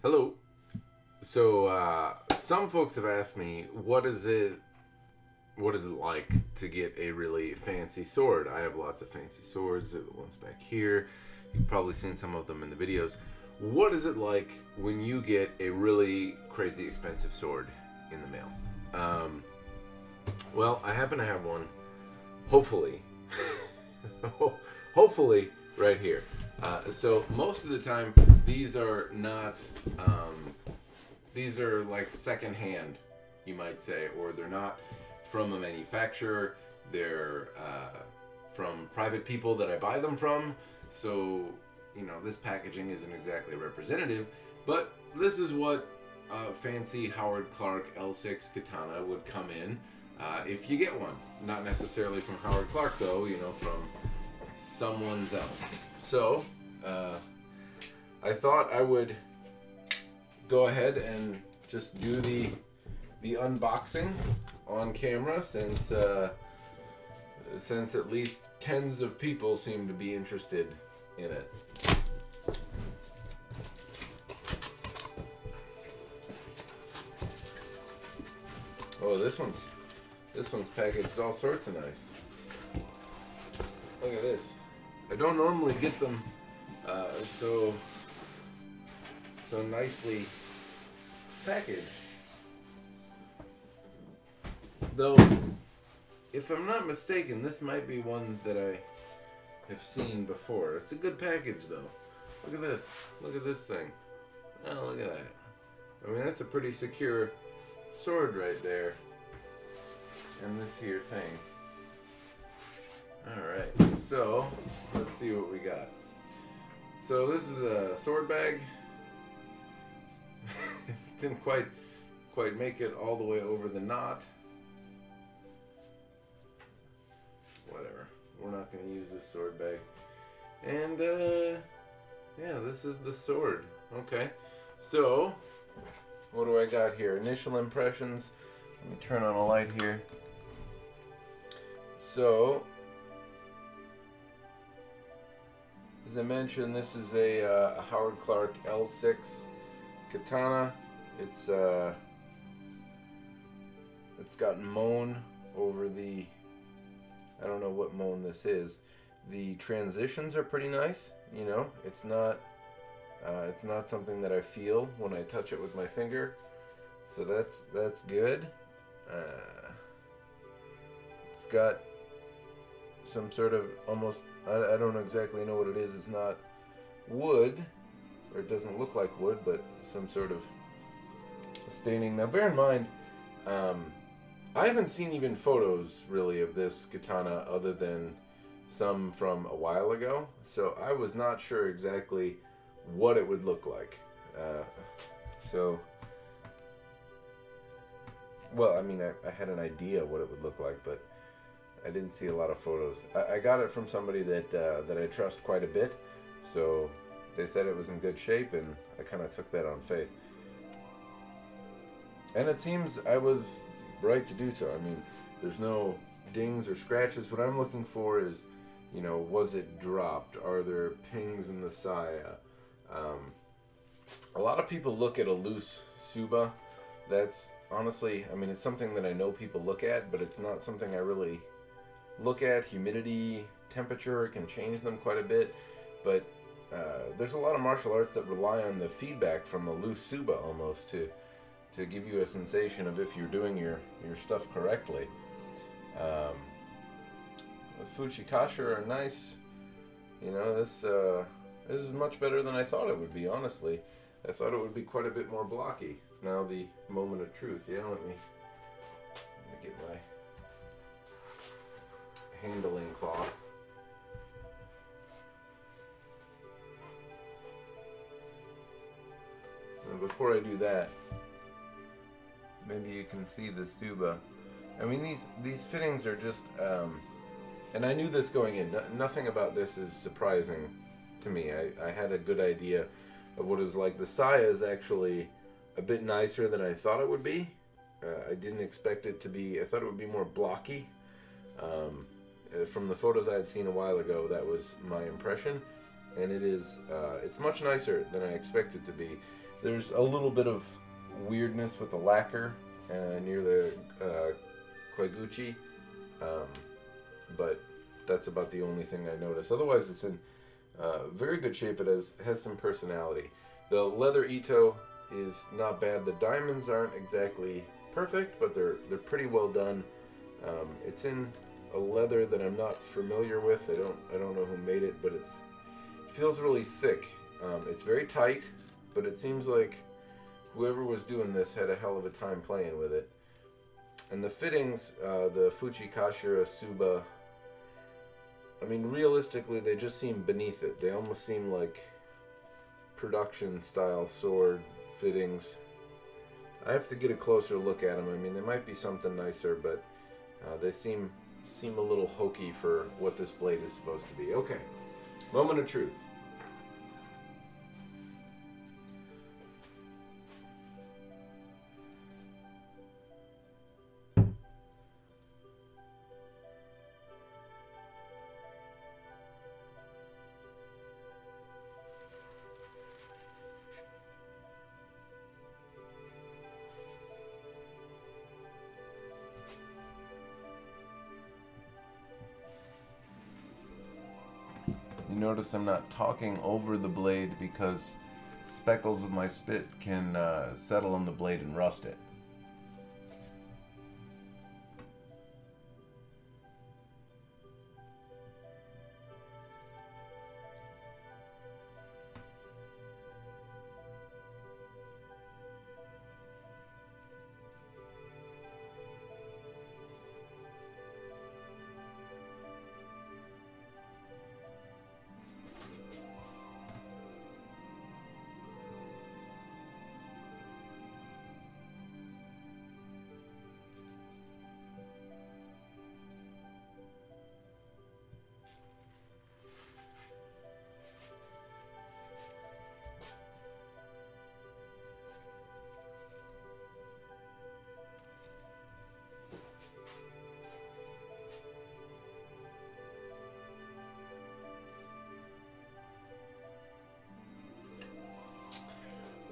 Hello. So uh, some folks have asked me, what is it? What is it like to get a really fancy sword? I have lots of fancy swords. The ones back here, you've probably seen some of them in the videos. What is it like when you get a really crazy expensive sword in the mail? Um, well, I happen to have one. Hopefully, hopefully, right here. Uh, so most of the time, these are not. Um, these are like secondhand, you might say, or they're not from a manufacturer. They're uh, from private people that I buy them from. So you know, this packaging isn't exactly representative, but this is what a fancy Howard Clark L6 katana would come in uh, if you get one. Not necessarily from Howard Clark, though, you know, from someone's else. So, uh, I thought I would go ahead and just do the the unboxing on camera since uh, since at least tens of people seem to be interested in it. Oh, this one's this one's packaged all sorts of nice. Look at this. I don't normally get them uh, so so nicely packaged. Though, if I'm not mistaken, this might be one that I have seen before. It's a good package, though. Look at this. Look at this thing. Oh, look at that. I mean, that's a pretty secure sword right there. And this here thing. Alright, so let's see what we got. So this is a sword bag. Didn't quite quite make it all the way over the knot. Whatever. We're not going to use this sword bag. And uh yeah, this is the sword. Okay. So, what do I got here? Initial impressions. Let me turn on a light here. So, as I mentioned, this is a, uh, Howard Clark L6 katana. It's uh, it's got moan over the. I don't know what moan this is. The transitions are pretty nice. You know, it's not uh, it's not something that I feel when I touch it with my finger, so that's that's good. Uh, it's got some sort of almost I, I don't exactly know what it is. It's not wood, or it doesn't look like wood, but some sort of staining. Now, bear in mind, um, I haven't seen even photos really of this katana other than some from a while ago, so I was not sure exactly what it would look like. Uh, so, well, I mean, I, I, had an idea what it would look like, but I didn't see a lot of photos. I, I got it from somebody that uh, that I trust quite a bit, so they said it was in good shape, and I kind of took that on faith. And it seems I was right to do so. I mean, there's no dings or scratches. What I'm looking for is, you know, was it dropped? Are there pings in the saya? Um, a lot of people look at a loose tsuba. That's honestly, I mean, it's something that I know people look at, but it's not something I really look at. Humidity, temperature can change them quite a bit, but uh, there's a lot of martial arts that rely on the feedback from a loose Tsuba almost to to give you a sensation of if you're doing your, your stuff correctly. Um, Fuchikashira are nice. You know, this uh, this is much better than I thought it would be, honestly. I thought it would be quite a bit more blocky. Now the moment of truth. Yeah, let me, let me get my handling cloth. And before I do that, maybe you can see the tsuba. I mean, these these fittings are just, um, and I knew this going in. No, nothing about this is surprising to me. I, I had a good idea of what it was like. The saya is actually a bit nicer than I thought it would be. Uh, I didn't expect it to be. I thought it would be more blocky. Um, from the photos I had seen a while ago, that was my impression, and it is. Uh, it's much nicer than I expected to be. There's a little bit of weirdness with the lacquer uh, near the uh, Koiguchi, um, but that's about the only thing I noticed. Otherwise, it's in uh, very good shape. It has has some personality. The leather Ito is not bad. The diamonds aren't exactly perfect, but they're they're pretty well done. Um, it's in a leather that I'm not familiar with. I don't I don't know who made it, but it's it feels really thick. Um, it's very tight, but it seems like whoever was doing this had a hell of a time playing with it. And the fittings, uh, the Fuchi Kashira Tsuba, I mean, realistically, they just seem beneath it. They almost seem like production style sword fittings. I have to get a closer look at them. I mean, they might be something nicer, but uh, they seem seem a little hokey for what this blade is supposed to be. Okay, moment of truth. Notice I'm not talking over the blade because speckles of my spit can uh, settle on the blade and rust it.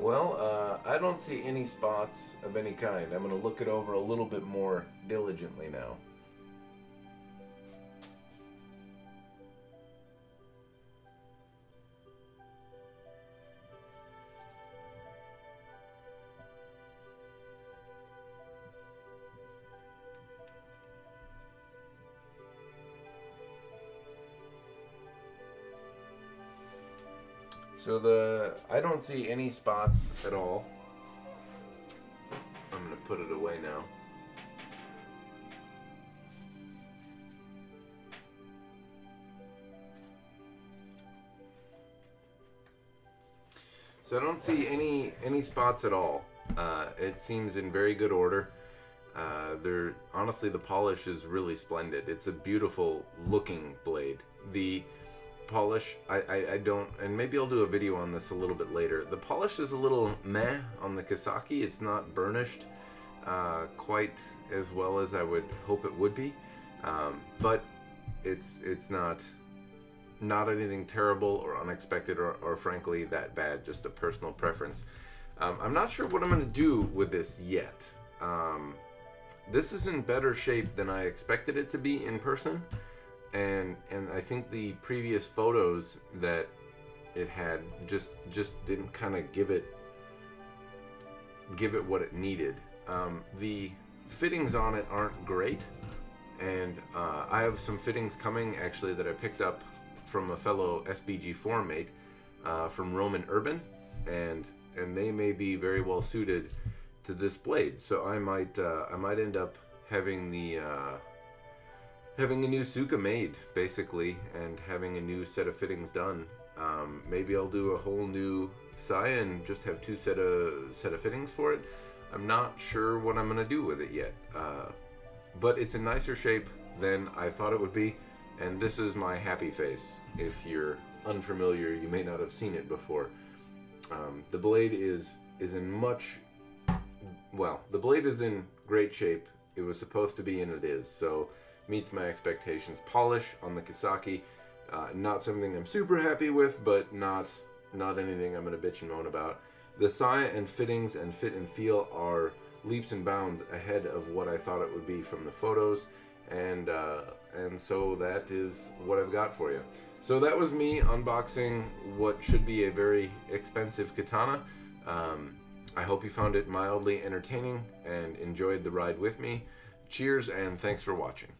Well, uh, I don't see any spots of any kind. I'm going to look it over a little bit more diligently now. So the I don't see any spots at all. I'm gonna put it away now. So I don't see any any spots at all. Uh, it seems in very good order. Uh, they're honestly the polish is really splendid. It's a beautiful looking blade. The polish, I, I, I, don't, and maybe I'll do a video on this a little bit later. The polish is a little meh on the Kisaki. It's not burnished uh, quite as well as I would hope it would be, um, but it's it's not not anything terrible or unexpected or, or frankly that bad. Just a personal preference. Um, I'm not sure what I'm going to do with this yet. Um, this is in better shape than I expected it to be in person and and I think the previous photos that it had just just didn't kind of give it give it what it needed. Um, the fittings on it aren't great, and uh, I have some fittings coming actually that I picked up from a fellow SBG4 mate uh, from Roman Urban, and and they may be very well suited to this blade. So I might uh, I might end up having the uh, having a new Tsuka made, basically, and having a new set of fittings done. Um, maybe I'll do a whole new Saya and just have two set of set of fittings for it. I'm not sure what I'm gonna do with it yet, uh, but it's a nicer shape than I thought it would be, and this is my happy face. If you're unfamiliar, you may not have seen it before. Um, the blade is is in much well. The blade is in great shape. It was supposed to be, and it is. So meets my expectations. Polish on the Kisaki, uh, not something I'm super happy with, but not not anything I'm gonna bitch and moan about. the saya and fittings and fit and feel are leaps and bounds ahead of what I thought it would be from the photos, and uh, and so that is what I've got for you. So that was me unboxing what should be a very expensive katana. Um, I hope you found it mildly entertaining and enjoyed the ride with me. Cheers and thanks for watching.